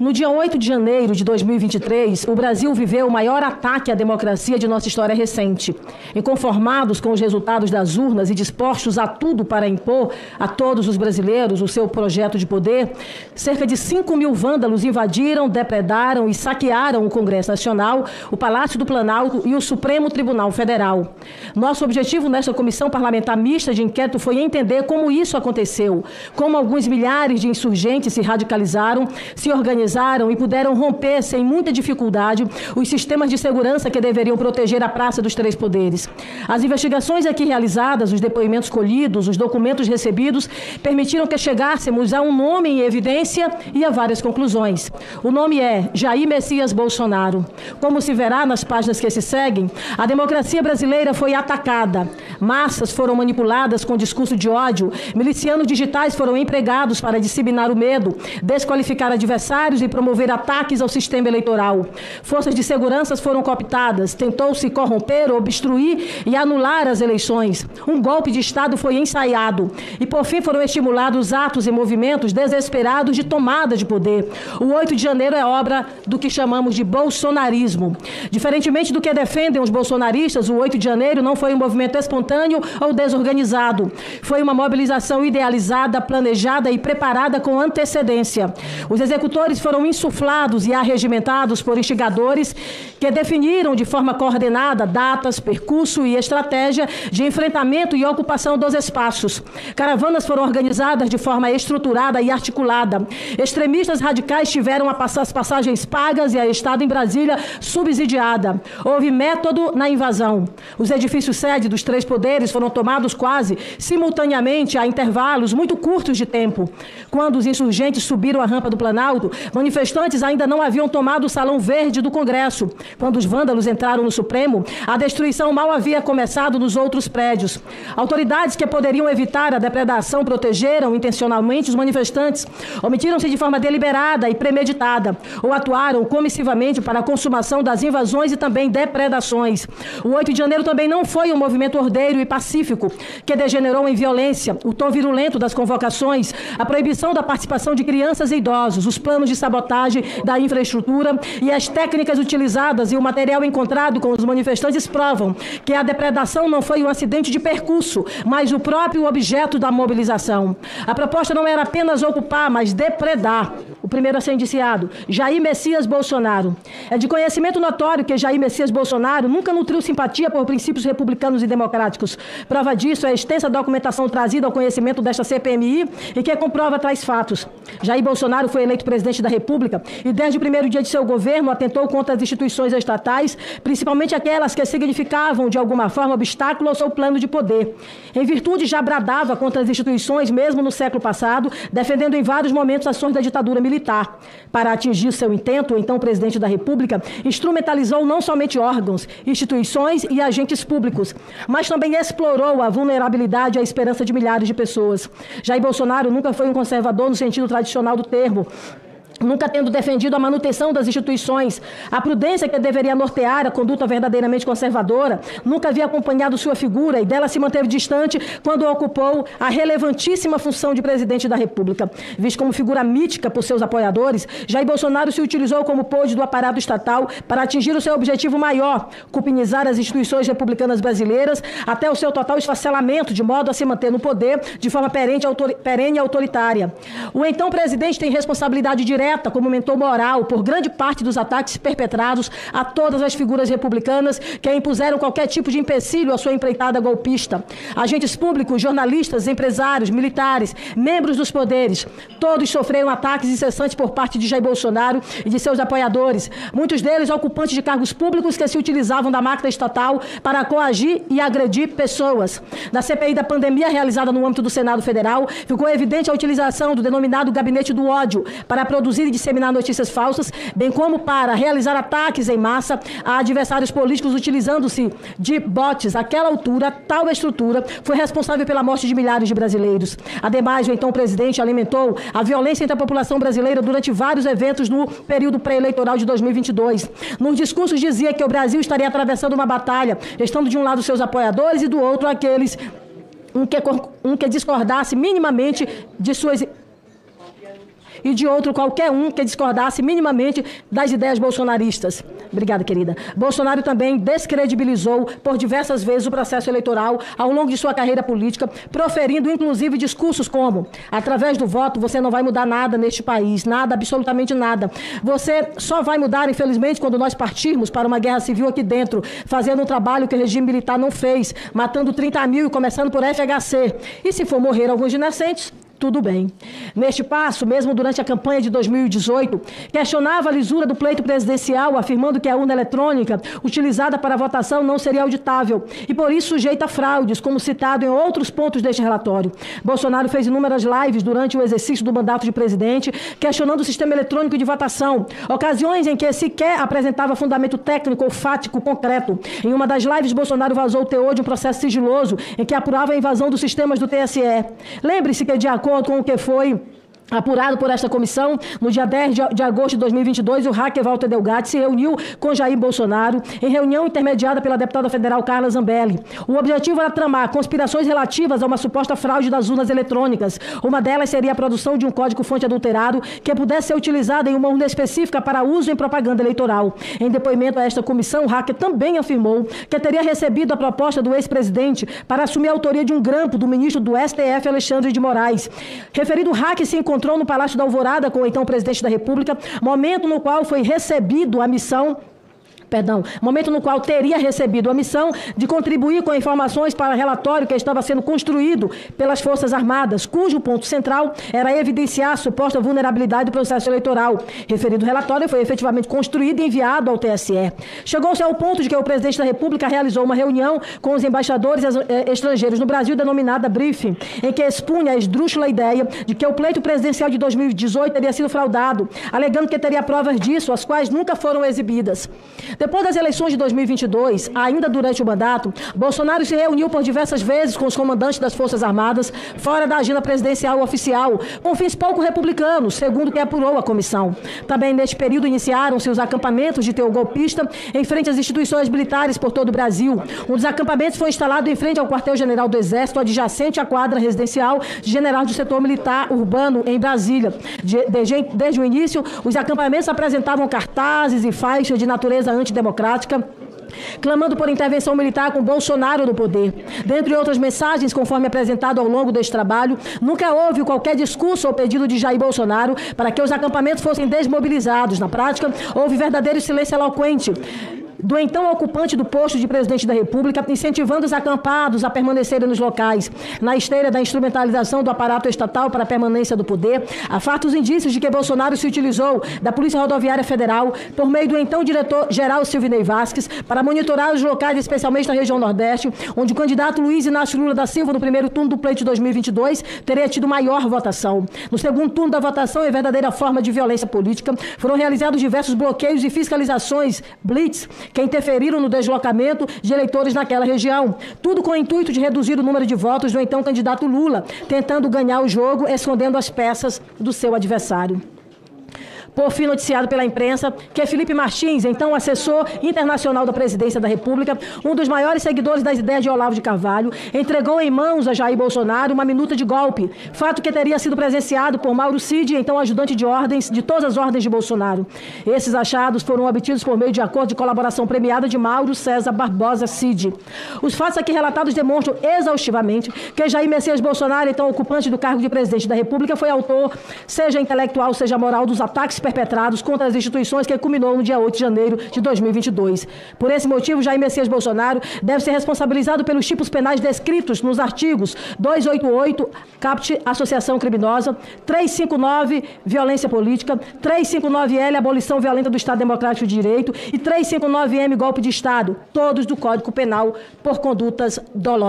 No dia 8 de janeiro de 2023, o Brasil viveu o maior ataque à democracia de nossa história recente. Inconformados com os resultados das urnas e dispostos a tudo para impor a todos os brasileiros o seu projeto de poder, cerca de 5 mil vândalos invadiram, depredaram e saquearam o Congresso Nacional, o Palácio do Planalto e o Supremo Tribunal Federal. Nosso objetivo nesta comissão parlamentar mista de inquérito foi entender como isso aconteceu, como alguns milhares de insurgentes se radicalizaram, se organizaram organizaram e puderam romper sem muita dificuldade os sistemas de segurança que deveriam proteger a Praça dos Três Poderes. As investigações aqui realizadas, os depoimentos colhidos, os documentos recebidos, permitiram que chegássemos a um nome em evidência e a várias conclusões. O nome é Jair Messias Bolsonaro. Como se verá nas páginas que se seguem, a democracia brasileira foi atacada. Massas foram manipuladas com discurso de ódio, milicianos digitais foram empregados para disseminar o medo, desqualificar adversários e promover ataques ao sistema eleitoral. Forças de segurança foram cooptadas, tentou-se corromper, obstruir e anular as eleições. Um golpe de Estado foi ensaiado. E, por fim, foram estimulados atos e movimentos desesperados de tomada de poder. O 8 de janeiro é obra do que chamamos de bolsonarismo. Diferentemente do que defendem os bolsonaristas, o 8 de janeiro não foi um movimento espontâneo ou desorganizado. Foi uma mobilização idealizada, planejada e preparada com antecedência. Os executores foram foram insuflados e arregimentados por instigadores que definiram de forma coordenada datas, percurso e estratégia de enfrentamento e ocupação dos espaços. Caravanas foram organizadas de forma estruturada e articulada. Extremistas radicais tiveram as passagens pagas e a estada em Brasília subsidiada. Houve método na invasão. Os edifícios sede dos três poderes foram tomados quase simultaneamente a intervalos muito curtos de tempo. Quando os insurgentes subiram a rampa do Planalto, Manifestantes ainda não haviam tomado o Salão Verde do Congresso. Quando os vândalos entraram no Supremo, a destruição mal havia começado nos outros prédios. Autoridades que poderiam evitar a depredação protegeram intencionalmente os manifestantes, omitiram-se de forma deliberada e premeditada, ou atuaram comissivamente para a consumação das invasões e também depredações. O 8 de janeiro também não foi um movimento ordeiro e pacífico, que degenerou em violência, o tom virulento das convocações, a proibição da participação de crianças e idosos, os planos de sabotagem da infraestrutura e as técnicas utilizadas e o material encontrado com os manifestantes provam que a depredação não foi um acidente de percurso, mas o próprio objeto da mobilização. A proposta não era apenas ocupar, mas depredar. O primeiro a ser indiciado, Jair Messias Bolsonaro. É de conhecimento notório que Jair Messias Bolsonaro nunca nutriu simpatia por princípios republicanos e democráticos. Prova disso é a extensa documentação trazida ao conhecimento desta CPMI e que comprova tais fatos. Jair Bolsonaro foi eleito presidente da República e desde o primeiro dia de seu governo atentou contra as instituições estatais, principalmente aquelas que significavam de alguma forma obstáculo ao seu plano de poder. Em virtude já bradava contra as instituições mesmo no século passado, defendendo em vários momentos ações da ditadura militar. Para atingir seu intento, o então presidente da República instrumentalizou não somente órgãos, instituições e agentes públicos, mas também explorou a vulnerabilidade e a esperança de milhares de pessoas. Jair Bolsonaro nunca foi um conservador no sentido tradicional do termo nunca tendo defendido a manutenção das instituições, a prudência que deveria nortear a conduta verdadeiramente conservadora, nunca havia acompanhado sua figura e dela se manteve distante quando ocupou a relevantíssima função de presidente da República. Visto como figura mítica por seus apoiadores, Jair Bolsonaro se utilizou como pôde do aparato estatal para atingir o seu objetivo maior, cupinizar as instituições republicanas brasileiras até o seu total esfacelamento, de modo a se manter no poder de forma perene e autoritária. O então presidente tem responsabilidade direta direta como mentor moral por grande parte dos ataques perpetrados a todas as figuras republicanas que impuseram qualquer tipo de empecilho à sua empreitada golpista. Agentes públicos, jornalistas, empresários, militares, membros dos poderes, todos sofreram ataques incessantes por parte de Jair Bolsonaro e de seus apoiadores, muitos deles ocupantes de cargos públicos que se utilizavam da máquina estatal para coagir e agredir pessoas. Na CPI da pandemia realizada no âmbito do Senado Federal, ficou evidente a utilização do denominado gabinete do ódio para produzir produzir e disseminar notícias falsas, bem como para realizar ataques em massa a adversários políticos utilizando-se de bots. Aquela altura, tal estrutura foi responsável pela morte de milhares de brasileiros. Ademais, o então presidente alimentou a violência entre a população brasileira durante vários eventos no período pré-eleitoral de 2022. Nos discursos dizia que o Brasil estaria atravessando uma batalha, estando de um lado seus apoiadores e do outro aqueles um que, um que discordasse minimamente de suas e de outro qualquer um que discordasse minimamente das ideias bolsonaristas. Obrigada, querida. Bolsonaro também descredibilizou por diversas vezes o processo eleitoral ao longo de sua carreira política, proferindo inclusive discursos como: através do voto você não vai mudar nada neste país, nada, absolutamente nada. Você só vai mudar, infelizmente, quando nós partirmos para uma guerra civil aqui dentro, fazendo um trabalho que o regime militar não fez, matando 30 mil e começando por FHC. E se for morrer alguns inocentes, tudo bem. Neste passo, mesmo durante a campanha de 2018, questionava a lisura do pleito presidencial, afirmando que a urna eletrônica utilizada para a votação não seria auditável e, por isso, sujeita a fraudes, como citado em outros pontos deste relatório. Bolsonaro fez inúmeras lives durante o exercício do mandato de presidente, questionando o sistema eletrônico de votação, ocasiões em que sequer apresentava fundamento técnico ou fático concreto. Em uma das lives, Bolsonaro vazou o teor de um processo sigiloso em que apurava a invasão dos sistemas do TSE. Lembre-se que, de acordo acordo com o que foi Apurado por esta comissão, no dia 10 de agosto de 2022, o hacker Walter Delgatti se reuniu com Jair Bolsonaro em reunião intermediada pela deputada federal Carla Zambelli. O objetivo era tramar conspirações relativas a uma suposta fraude das urnas eletrônicas. Uma delas seria a produção de um código-fonte adulterado que pudesse ser utilizado em uma urna específica para uso em propaganda eleitoral. Em depoimento a esta comissão, o hacker também afirmou que teria recebido a proposta do ex-presidente para assumir a autoria de um grampo do ministro do STF, Alexandre de Moraes. Referido hacker se encontrou encontrou no Palácio da Alvorada com o então presidente da República, momento no qual foi recebido a missão perdão, momento no qual teria recebido a missão de contribuir com informações para relatório que estava sendo construído pelas Forças Armadas, cujo ponto central era evidenciar a suposta vulnerabilidade do processo eleitoral. Referido relatório foi efetivamente construído e enviado ao TSE. Chegou-se ao ponto de que o presidente da República realizou uma reunião com os embaixadores eh, estrangeiros no Brasil, denominada briefing, em que expunha a esdrúxula ideia de que o pleito presidencial de 2018 teria sido fraudado, alegando que teria provas disso, as quais nunca foram exibidas. Depois das eleições de 2022, ainda durante o mandato, Bolsonaro se reuniu por diversas vezes com os comandantes das Forças Armadas fora da agenda presidencial oficial, com fins pouco republicanos, segundo que apurou a comissão. Também neste período iniciaram-se os acampamentos de teor golpista em frente às instituições militares por todo o Brasil. Um dos acampamentos foi instalado em frente ao quartel-general do Exército, adjacente à quadra residencial de general do setor militar urbano em Brasília. Desde, desde o início, os acampamentos apresentavam cartazes e faixas de natureza anti antidemocrática, clamando por intervenção militar com Bolsonaro no poder. Dentre outras mensagens, conforme apresentado ao longo deste trabalho, nunca houve qualquer discurso ou pedido de Jair Bolsonaro para que os acampamentos fossem desmobilizados. Na prática, houve verdadeiro silêncio eloquente do então ocupante do posto de presidente da República, incentivando os acampados a permanecerem nos locais. Na esteira da instrumentalização do aparato estatal para a permanência do poder, há fartos indícios de que Bolsonaro se utilizou da Polícia Rodoviária Federal por meio do então diretor-geral Silvinei Vasques para monitorar os locais, especialmente na região Nordeste, onde o candidato Luiz Inácio Lula da Silva, no primeiro turno do pleito de 2022, teria tido maior votação. No segundo turno da votação, em verdadeira forma de violência política, foram realizados diversos bloqueios e fiscalizações, blitz, que interferiram no deslocamento de eleitores naquela região. Tudo com o intuito de reduzir o número de votos do então candidato Lula, tentando ganhar o jogo, escondendo as peças do seu adversário por fim noticiado pela imprensa, que Felipe Martins, então assessor internacional da presidência da República, um dos maiores seguidores das ideias de Olavo de Carvalho, entregou em mãos a Jair Bolsonaro uma minuta de golpe, fato que teria sido presenciado por Mauro Cid, então ajudante de ordens de todas as ordens de Bolsonaro. Esses achados foram obtidos por meio de acordo de colaboração premiada de Mauro César Barbosa Cid. Os fatos aqui relatados demonstram exaustivamente que Jair Messias Bolsonaro, então ocupante do cargo de presidente da República, foi autor, seja intelectual, seja moral, dos ataques perpetrados contra as instituições que culminou no dia 8 de janeiro de 2022. Por esse motivo, Jair Messias Bolsonaro deve ser responsabilizado pelos tipos penais descritos nos artigos 288, CAPT, Associação Criminosa, 359, Violência Política, 359L, Abolição Violenta do Estado Democrático de Direito e 359M, Golpe de Estado, todos do Código Penal por condutas dolosas.